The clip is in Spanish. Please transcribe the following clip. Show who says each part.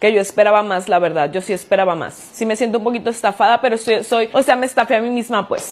Speaker 1: que yo esperaba más, la verdad. Yo sí esperaba más. Sí me siento un poquito estafada, pero soy, soy o sea, me estafé a mí misma, pues.